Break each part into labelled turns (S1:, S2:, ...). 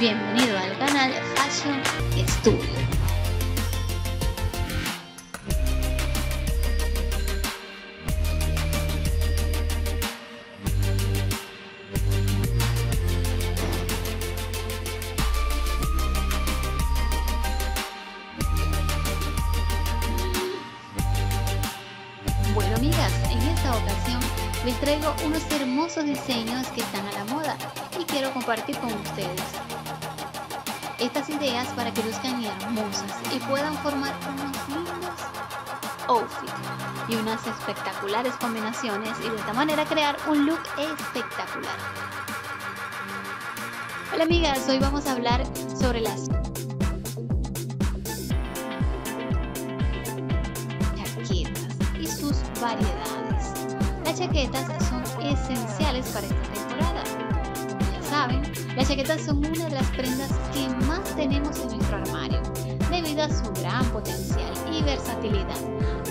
S1: Bienvenido al canal Fashion Studio. Bueno amigas, en esta ocasión les traigo unos hermosos diseños que están a la moda y quiero compartir con ustedes. Estas ideas para que luzcan hermosas y puedan formar unos lindos outfits y unas espectaculares combinaciones y de esta manera crear un look espectacular. Hola amigas, hoy vamos a hablar sobre las chaquetas y sus variedades. Las chaquetas son esenciales para esta temporada. Las chaquetas son una de las prendas que más tenemos en nuestro armario, debido a su gran potencial y versatilidad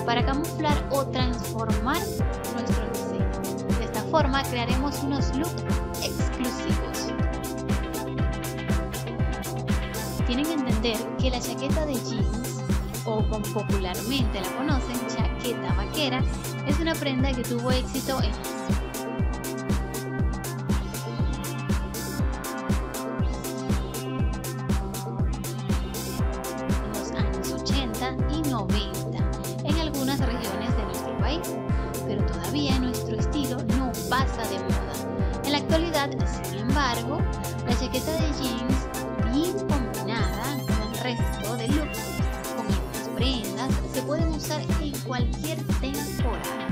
S1: para camuflar o transformar nuestro diseño. De esta forma crearemos unos looks exclusivos. Tienen que entender que la chaqueta de jeans, o como popularmente la conocen, chaqueta vaquera, es una prenda que tuvo éxito en pasa de moda. En la actualidad, sin embargo, la chaqueta de jeans bien combinada con el resto de looks con estas prendas se pueden usar en cualquier temporada.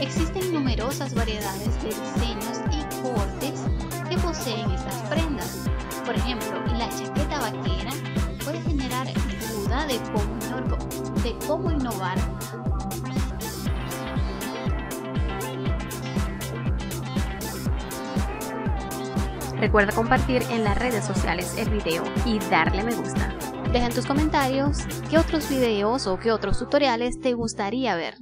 S1: Existen numerosas variedades de diseños y cortes que poseen estas prendas. Por ejemplo, la chaqueta vaquera puede generar duda de cómo, de cómo innovar
S2: Recuerda compartir en las redes sociales el video y darle me gusta.
S1: Deja en tus comentarios qué otros videos o qué otros tutoriales te gustaría ver.